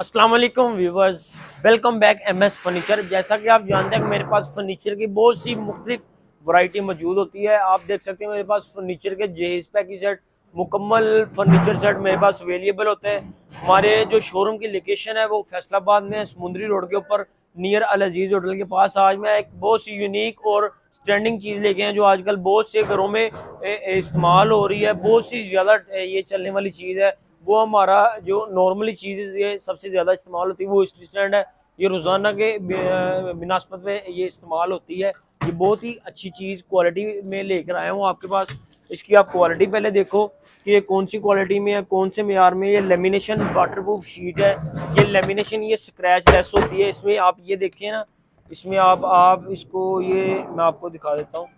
वालेकुम viewers, welcome back M S furniture. जैसा कि आप जानते हैं मेरे पास फर्नीचर की बहुत सी मुख्तलिफ़ वैरायटी मौजूद होती है। आप देख सकते हैं मेरे पास फर्नीचर के जेज पैकी सेट मुकम्मल फर्नीचर सेट मेरे पास अवेलेबल होते हैं। हमारे जो शोरूम की लोकेशन है, वो फैसलाबाद में समुद्री रोड के ऊपर नियर अल अज़ीज़ होटल के पास। आज मैं एक बहुत सी यूनिक और स्टैंडिंग चीज़ लेके हैं जो आजकल बहुत से घरों में इस्तेमाल हो रही है। बहुत सी ज़्यादा ये चलने वाली चीज़ है। वो हमारा जो नॉर्मली चीज़ ये सबसे ज़्यादा इस्तेमाल होती है, वो स्टैंड है। ये रोज़ाना के बिनास्पत में ये इस्तेमाल होती है। ये बहुत ही अच्छी चीज़ क्वालिटी में लेकर आया हूँ आपके पास। इसकी आप क्वालिटी पहले देखो कि ये कौन सी क्वालिटी में है, कौन से मैार में ये लेमिनेशन वाटरप्रूफ शीट है। ये लेमिनेशन ये स्क्रैच लेस होती है। इसमें आप ये देखिए ना, इसमें आप आप इसको ये, मैं आपको दिखा देता हूँ।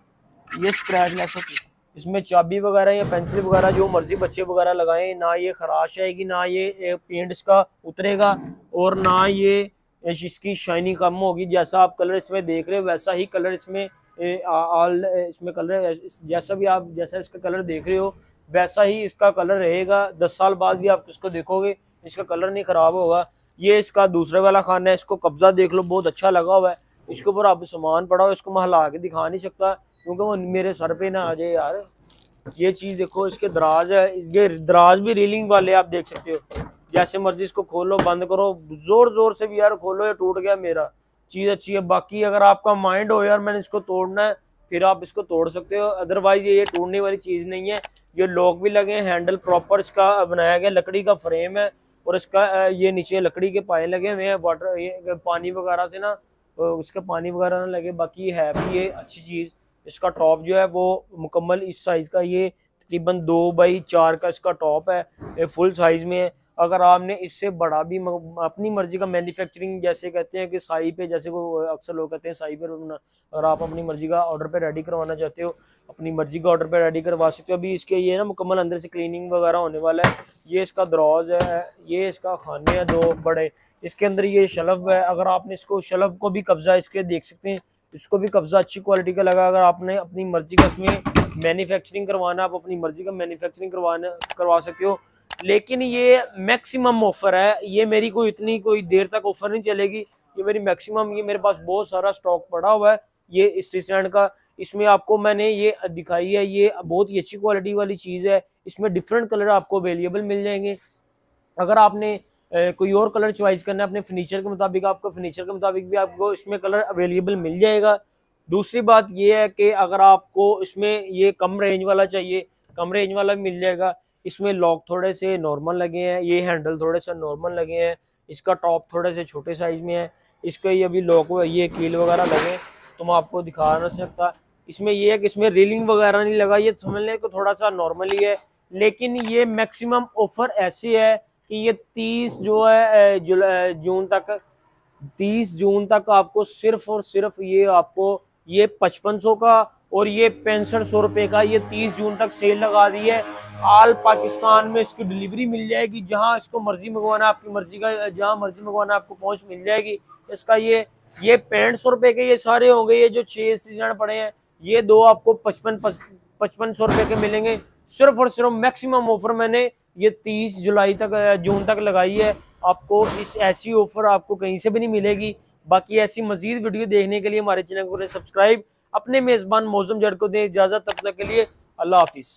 ये स्क्रैच लेस होती है। इसमें चाबी वगैरह या पेंसिल वगैरह, जो मर्ज़ी बच्चे वगैरह लगाएँ, ना ये खराश आएगी, ना ये पेंट इसका उतरेगा और ना ये इसकी शाइनिंग कम होगी। जैसा आप कलर इसमें देख रहे हो, वैसा ही कलर इसमें आल इसमें कलर जैसा भी आप, जैसा इसका कलर देख रहे हो, वैसा ही इसका कलर रहेगा। दस साल बाद भी आप इसको देखोगे, इसका कलर नहीं ख़राब होगा। ये इसका दूसरे वाला खाना है, इसको कब्जा देख लो, बहुत अच्छा लगा हुआ है। इसके ऊपर आप सामान पड़ा हो, इसको मैं हला के दिखा नहीं सकता। क्योंकि वो मेरे सर पे ना आ जाए यार। ये चीज़ देखो, इसके दराज है। ये दराज भी रीलिंग वाले आप देख सकते हो। जैसे मर्ज़ी इसको खोलो, बंद करो। ज़ोर ज़ोर से भी यार खोलो, ये टूट गया मेरा। चीज़ अच्छी है। बाकी अगर आपका माइंड हो यार, मैंने इसको तोड़ना है, फिर आप इसको तोड़ सकते हो। अदरवाइज़ ये टूटने वाली चीज़ नहीं है। ये लॉक भी लगे हैं हैंडल प्रॉपर इसका बनाया गया, लकड़ी का फ्रेम है। और इसका ये नीचे लकड़ी के पाए लगे हुए हैं वाटर ये, पानी वगैरह से ना उसके पानी वगैरह ना लगे। बाकी है भी ये, अच्छी चीज़। इसका टॉप जो है वो मुकम्मल इस साइज़ का ये तकरीबन दो बाई चार का इसका टॉप है, ये फुल साइज़ में है। अगर आपने इससे बड़ा भी अपनी मर्ज़ी का मैन्युफैक्चरिंग जैसे कहते हैं कि साई पे, जैसे को अक्सर लोग कहते हैं साई पे अगर आप अपनी मर्ज़ी का ऑर्डर पे रेडी करवाना चाहते हो, अपनी मर्ज़ी का ऑर्डर पे रेडी करवा सकते हो। अभी इसके ये ना मुकम्मल अंदर से क्लीनिंग वगैरह होने वाला है। ये इसका दरवाज है, ये इसका खाने हैं दो बड़े। इसके अंदर ये शलभ है, अगर आपने इसको शलभ को भी कब्जा इसके देख सकते हैं इसको भी कब्जा अच्छी क्वालिटी का लगा, अगर आपने अपनी मर्ज़ी का इसमें मैन्युफैक्चरिंग करवाना आप अपनी मर्ज़ी का मैन्युफैक्चरिंग करवाना, करवा सकते हो। लेकिन ये मैक्सिमम ऑफ़र है। ये मेरी कोई इतनी कोई देर तक ऑफ़र नहीं चलेगी। ये मेरी मैक्सिमम ये मेरे पास बहुत सारा स्टॉक पड़ा हुआ है, ये स्टैंड का। इसमें आपको मैंने ये दिखाई है, ये बहुत ही अच्छी क्वालिटी वाली चीज़ है। इसमें डिफरेंट कलर आपको अवेलेबल मिल जाएँगे। अगर आपने कोई और कलर चॉइस करना है, अपने फर्नीचर के मुताबिक आपको फर्नीचर के मुताबिक भी आपको इसमें कलर अवेलेबल मिल जाएगा। दूसरी बात ये है कि अगर आपको इसमें ये कम रेंज वाला चाहिए, कम रेंज वाला मिल जाएगा। इसमें लॉक थोड़े से नॉर्मल लगे हैं, ये हैंडल थोड़े से नॉर्मल लगे हैं, इसका टॉप थोड़े से छोटे साइज़ में है, इसका ये अभी लॉक ये कील वगैरह लगे तो मैं आपको दिखा नहीं सकता। इसमें ये है कि इसमें रेलिंग वगैरह नहीं लगा, ये समझने को थोड़ा सा नॉर्मल है लेकिन ये मैक्सिमम ऑफ़र ऐसे है कि ये तीस जो है जून तक, तीस जून तक आपको सिर्फ़ और सिर्फ़ ये आपको ये पचपन सौ का और ये पैंसठ सौ रुपये का ये तीस जून तक सेल लगा दी है। आल पाकिस्तान में इसकी डिलीवरी मिल जाएगी, जहाँ इसको मर्ज़ी मंगवाना, आपकी मर्ज़ी का, जहाँ मर्ज़ी मंगवाना, आपको पहुँच मिल जाएगी। इसका ये ये पैंठ सौ रुपये के ये सारे होंगे ये जो छः स्टेशन पड़े हैं, ये दो आपको पचपन पचपन सौ रुपये के मिलेंगे। सिर्फ़ और सिर्फ़ मैक्सिमम ऑफ़र मैंने ये तीस जुलाई तक जून तक लगाई है। आपको इस ऐसी ऑफ़र आपको कहीं से भी नहीं मिलेगी। बाकी ऐसी मजीद वीडियो देखने के लिए हमारे चैनल को सब्सक्राइब अपने मेज़बान मौसम जड़ को दें इजाज़त। तब तक के लिए अल्लाह हाफिज़।